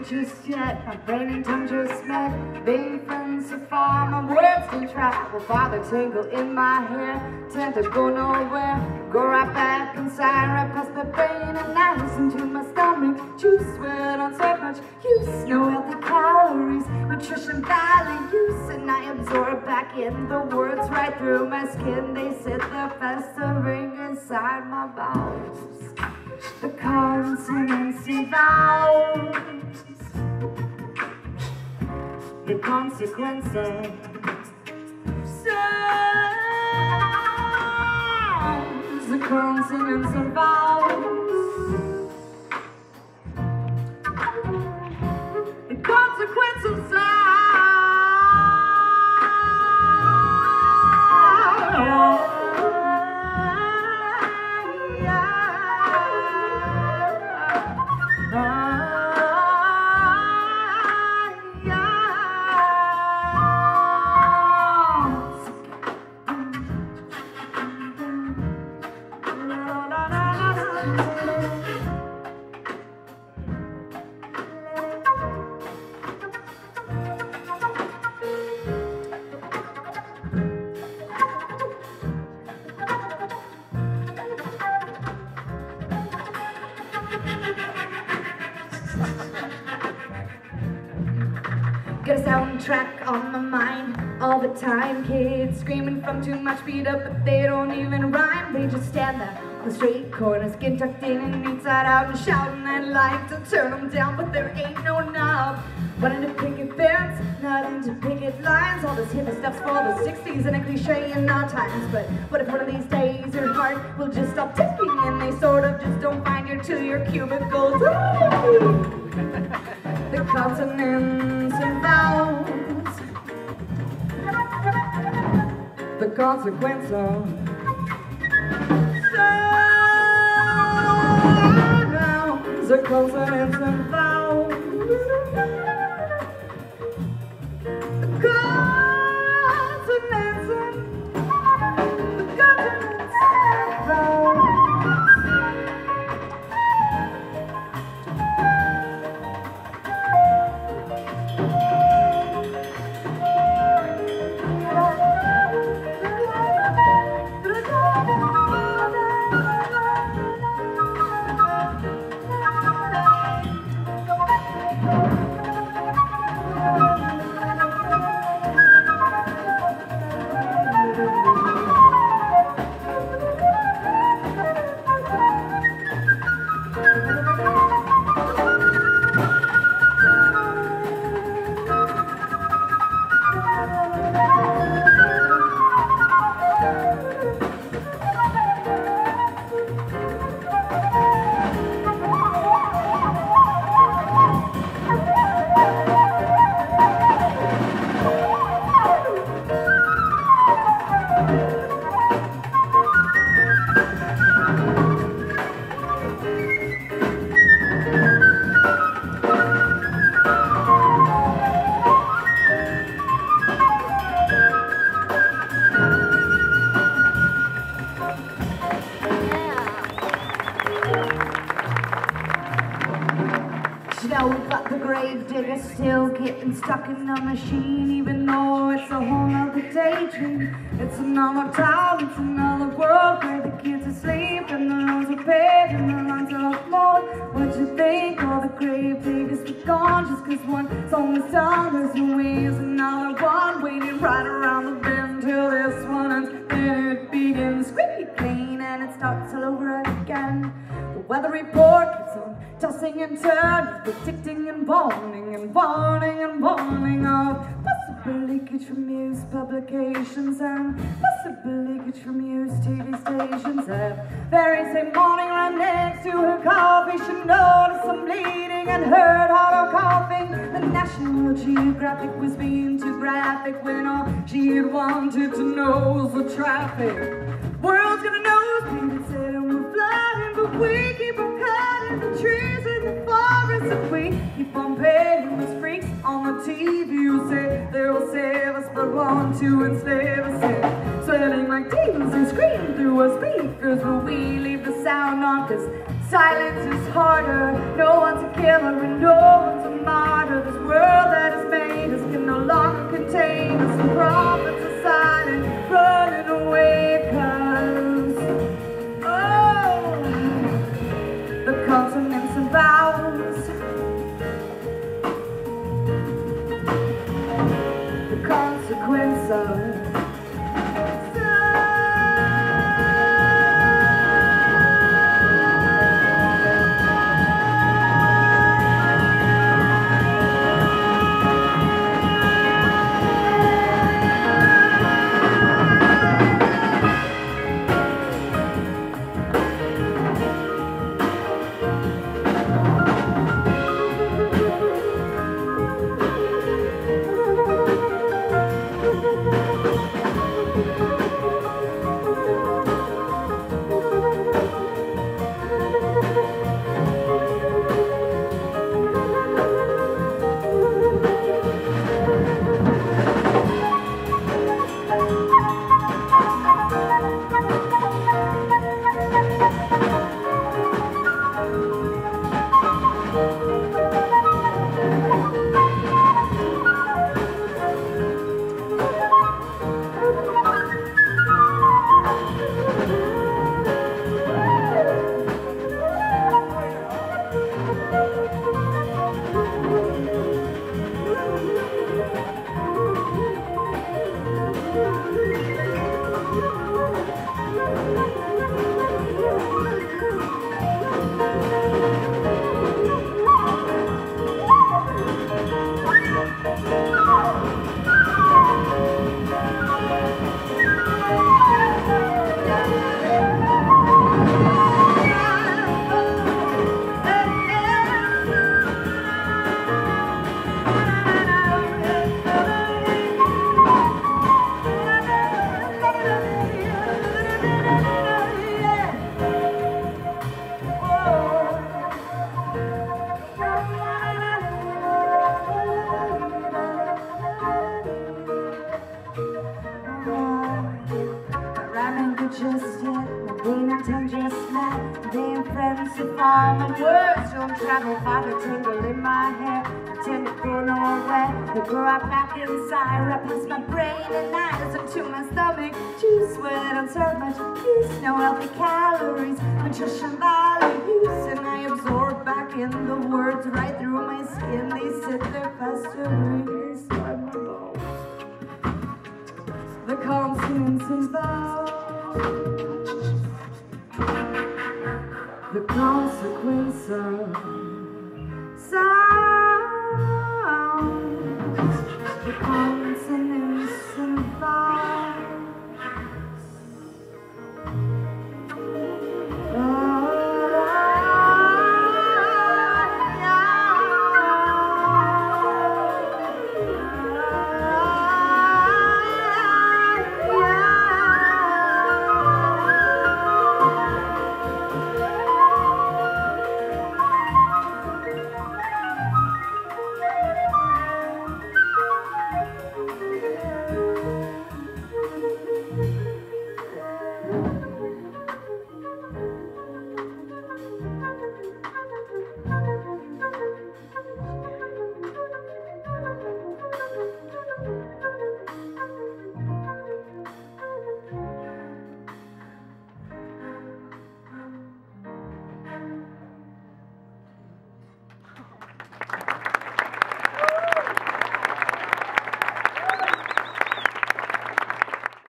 just yet. My brain and tongue just met. Being friends so far, my words don't travel far. Tingle in my hair, tend to go nowhere. Go right back inside, right past the brain, and I listen to my stomach. Juice, where don't serve much use. No healthy calories, nutrition values, and I absorb back in the words right through my skin. They sit there festering inside my bowels. The consonants and vowels. The consequences. Sounds. The consonants and vowels. Soundtrack on my mind all the time. Kids screaming from too much beat up, but they don't even rhyme. They just stand there on the street corner, skin tucked in and inside out, and shouting. I'd like to turn them down, but there ain't no knob. Running to picket fence, not into picket lines. All this hippie stuff's for the 60s and a cliche in our times. But what if one of these days your heart will just stop ticking and they sort of just don't find you to your cubicles? the consonants and vowels. The consequence of About the grave digger still getting stuck in the machine, even though it's a whole nother daydream. It's another town, it's another world where the kids are asleep and the roads are paved and the lines are up more. What you think? All the grave diggers be gone just cause one song is done. There's always another one waiting right around the bend till this one ends. Then it begins squeaky clean and it starts all over again. The weather report keeps on tossing and turning, predicting and warning and warning and warning of possible leakage from news publications and possible leakage from news TV stations. That very same morning, right next to her coffee, she noticed some bleeding and heard hollow coughing. The National Geographic was being too graphic when all she had wanted to know was the traffic. We keep on cutting the trees in the forest, and we keep on paying those freaks on the TV who say they will save us, but want to enslave us. And swelling like demons and scream through our speakers, but we leave the sound on, cause Silence is harder. No one's a killer and no one's a martyr. This world that has made us can no longer contain us. The prophets are silent, running away travel far. The tingle in my hair, pretend to go nowhere. They grow up back inside, past my brain and eyes into my stomach. Juice where don't serve much peace, no healthy calories, nutrition values, and I absorb back in the words right through my skin. They sit there festering. The consonants involved.